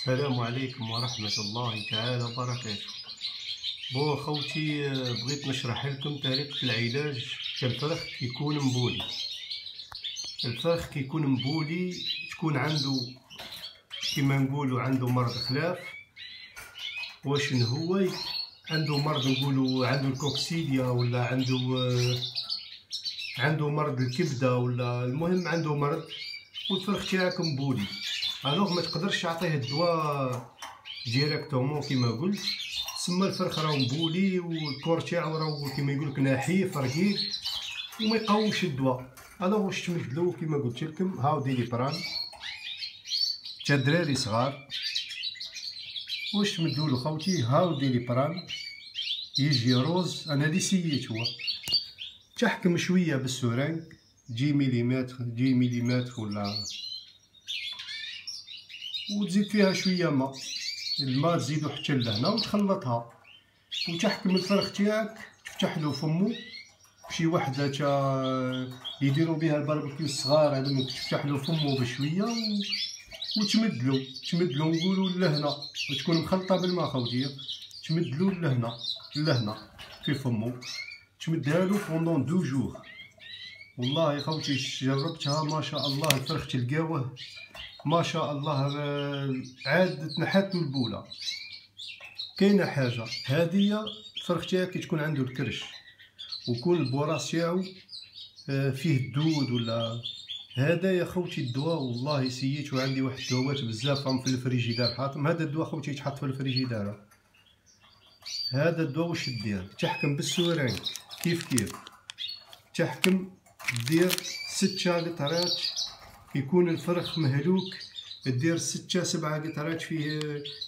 السلام عليكم ورحمة الله تعالى وبركاته. بو خوتي بغيت نشرح لكم طريقة العلاج كالفرخ كيكون مبولي. الفرخ كيكون مبولي تكون عنده كما نقولو عنده مرض خلاف. واش هو؟ عنده مرض نقولو عنده الكوكسيديا ولا عنده عنده مرض الكبدة ولا المهم عنده مرض والفرخ تاعك مبولي. alors ما تقدرش تعطيه الدواء directement كيما قلت. تسمى الفرخ راه مبولي وال corps تاعو راه كيما يقولك نحيف رقيق وما يقاومش الدواء. alors واش تمدلو كيما قلت لكم؟ هاو Doliprane تا دراري صغار. واش تمدولو خوتي؟ هاو Doliprane يجي rose. أنا اللي سييت هو. تحكم شوية بالسورانك. جي ميليمتر جي ميليمتر ولا وتزيد فيها شوية ماء الماء تزيدو حتى لهنا وتخلطها. وتحكم الفرخ تاعك تفتح له فمو. شي وحده تا يديروا بها الباربيكيو الصغار هذوك تفتح له فمو بشوية و... وتمدلو. تمدلو نقولوا لهنا. وتكون مخلطة بالماء خوتي. تمدلو لهنا لهنا في فمو. تمدها له pendant deux jours والله خوتي جربتها ما شاء الله الفرخ تلقاوه. ما شاء الله آه، عاد تنحات من البولة. كاينة حاجة هذه تاعك كي تكون عنده الكرش. ويكون البوراس تاعو آه، فيه الدود ولا. هذا يا خوتي الدواء والله سييت وعندي واحد الدواءات بزاف راهم في الفريجيدار حاطم. هذا الدواء خوتي يتحط في الفريجيدار. هذا الدواء واش دير تحكم بالسوران كيف كيف؟ تحكم دير ستة قطرات يكون الفرخ مهلوك دير ستة سبعة قطرات فيه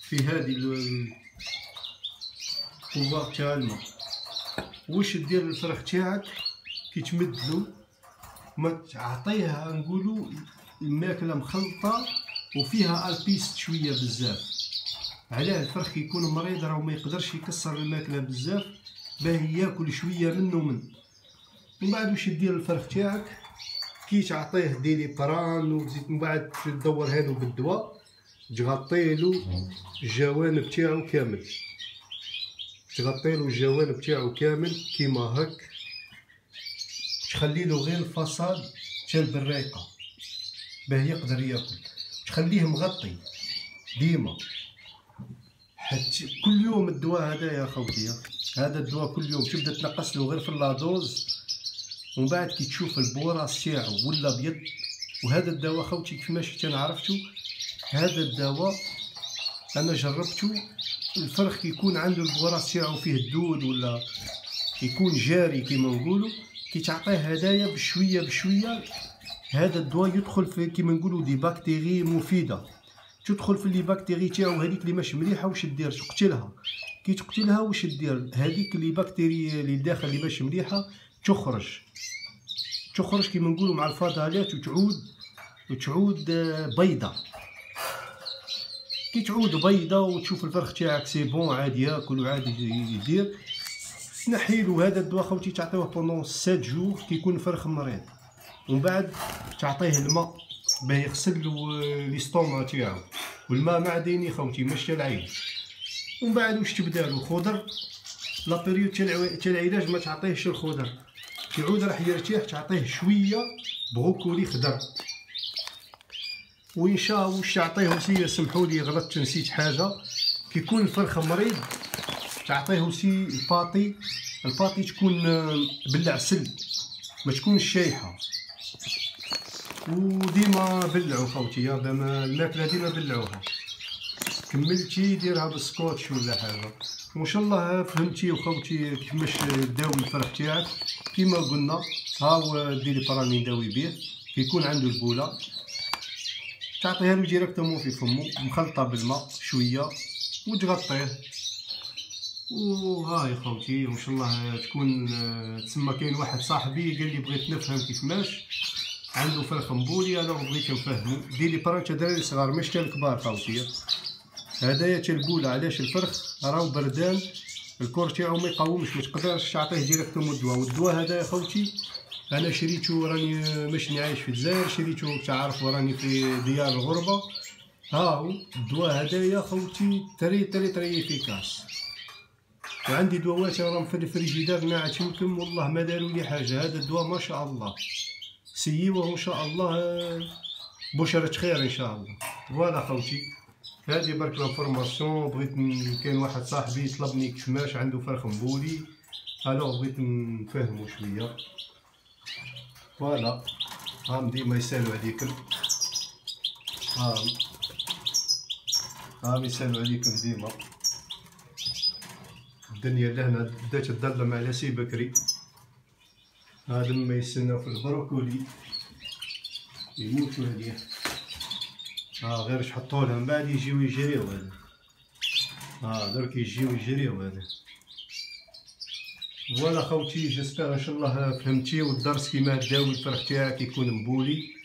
في هذه الكوار تاع الماء واش دير الفرخ تاعك؟ كي تمدلو ما تعطيها نقولو الماكلة مخلطة وفيها alpiste شوية بزاف. علاه الفرخ يكون مريض راه ما يقدرش يكسر الماكلة بزاف باه ياكل شوية منه من من بعد واش دير الفرخ تاعك؟ كي تعطيه Doliprane وتزيد من بعد تدور هادو بالدواء تغطيلو الجوانب تاعو كامل. تغطيلو الجوانب تاعو كامل كيما هك تخليلو غير الفصاد تاع البريقة. باه يقدر ياكل. تخليه مغطي ديما. حتى كل يوم الدواء هذا يا خوتي. هذا الدواء كل يوم. تبدا تنقص له غير في la dose ومن بعد كي تشوف البوراس تاعو ولا ابيض وهذا الدواء خوتي كيفاش أنا عرفتو هذا الدواء أنا جربته الفرخ كيكون عنده البوراس تاعو فيه الدود ولا يكون جاري كيما نقولوا كي تعطيه هدايا بشوية بشوية هذا الدواء يدخل في كيما نقولوا des bactéries مفيدة. تدخل في les bactéries تاعو هذيك اللي مش مليحة واش دير؟ تقتلها. كي تقتلها واش دير؟ هذيك les bactéries اللي داخل اللي مش مليحة تخرج. تخرج كيما نقولوا مع الفضلات وتعود وتعود بيضة. كي تعود بيضة وتشوف الفرخ تاعك c'est bon عاد ياكل وعاد يدير تنحيلو هذا الدواء خوتي تعطيوه pendant sept jours كيكون الفرخ مريض. ومن بعد تعطيه الماء باه يغسل l'estomac تاعو. والماء معدني خوتي ماشي العين. ومن بعد واش تبدا له؟ خضر. la période تاع العلاج ما تعطيهش الخضر. يعود راح يرتاح تعطيه شوية بروكولي خضر. وإن شاء الله واش تعطيه وسي سمحوا لي غلطت نسيت حاجة. كيكون الفرخ مريض تعطيه وسي الباطي. الباطي تكون بالعسل ما تكونش شايحة. وديما بلعوا خوتي يا الماكلة ديما بلعوها. كملتي ديرها بالسكوتش ولا حاجة. وإن شاء الله فهمتي وخوتي كيفاش داوي الفرخ تاعك. كيما قلنا ها هو ديري براني نداوي به كيكون عنده البولة. تعطيها له directement في فمو مخلطة بالماء شوية وتغطيه. وهاي خوتي وإن شاء الله تكون تسمى كاين واحد صاحبي قال لي بغيت نفهم كيفاش. عنده فرخ مبولي أنا بغيت نفهمو Doliprane تا دراري صغار ماشي الكبار خوتي. هدايا تلقول علاش الفرخ؟ راهو بردان ال corps تاعو ما يقاومش ما تقدرش تعطيه directement الدواء. والدواء هذا يا خوتي أنا شريته راني ماشي عايش في الجزائر شريته تعرف راني في ديار الغربة. ها هو الدواء هدايا خوتي très très très efficace وعندي دوات راهم في الفريجيدار طناعش يمكن والله ما داروا لي حاجة. هذا الدواء ما شاء الله. سيوه ان شاء الله بشرة خير إن شاء الله. voilà خوتي. هادي برك l'information بغيت كاين واحد صاحبي طلبني كشماش عنده فرخ مبولي. الوغ بغيت نفهمو شوية. فوالا. هام ديما يسالو عليكم هام. هام يسالو عليكم ديما. الدنيا لهنا بدات تظلم على سي بكري. هذا ما يستناو في البروكولي يموتوا عليه. آه غير شحطوا لها من بعد يجيو يجريو هذا. آه درك يجيو يجريو هذا. فوالا خوتي جيسبر ان شاء الله فهمتي والدرس كيما داوي تاعك يكون مبولي.